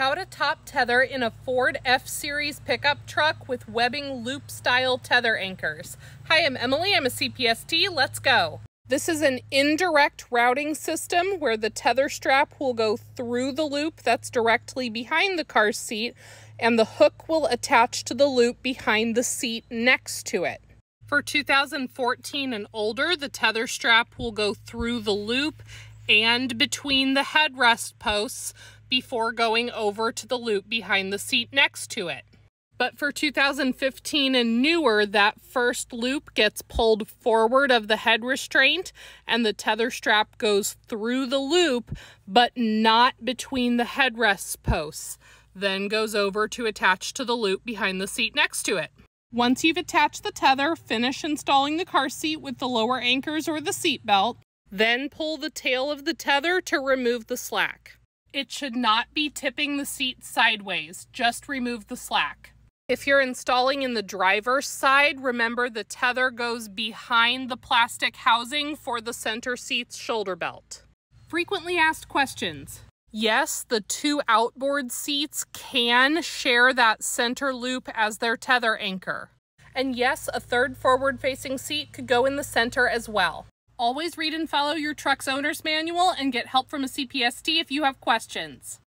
How to top tether in a Ford F-Series pickup truck with webbing loop style tether anchors. Hi, I'm Emily, I'm a CPST, let's go. This is an indirect routing system where the tether strap will go through the loop that's directly behind the car seat and the hook will attach to the loop behind the seat next to it. For 2014 and older, the tether strap will go through the loop and between the headrest posts before going over to the loop behind the seat next to it. But for 2015 and newer, that first loop gets pulled forward of the head restraint and the tether strap goes through the loop, but not between the headrest posts, then goes over to attach to the loop behind the seat next to it. Once you've attached the tether, finish installing the car seat with the lower anchors or the seat belt. Then pull the tail of the tether to remove the slack. It should not be tipping the seat sideways, just remove the slack. If you're installing in the driver's side, remember the tether goes behind the plastic housing for the center seat's shoulder belt. Frequently asked questions. Yes, the two outboard seats can share that center loop as their tether anchor. And yes, a third forward facing seat could go in the center as well. Always read and follow your truck's owner's manual and get help from a CPST if you have questions.